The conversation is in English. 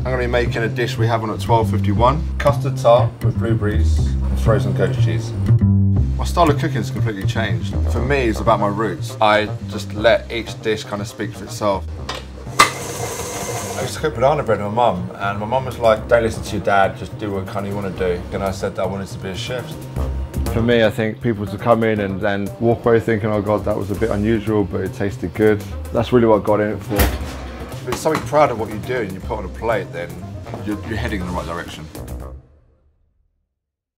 I'm to be making a dish we have on at 12.51. Custard tart with blueberries and frozen goat cheese. My style of cooking has completely changed. For me, it's about my roots. I just let each dish kind of speak for itself. I used to cook banana bread with my mum, and my mum was like, don't listen to your dad, just do what kind of you want to do. And I said that I wanted to be a chef. For me, I think people to come in and then walk away thinking, oh God, that was a bit unusual, but it tasted good. That's really what I got in it for. If it's something proud of what you do and you put on a plate, then you're, you're heading in the right direction.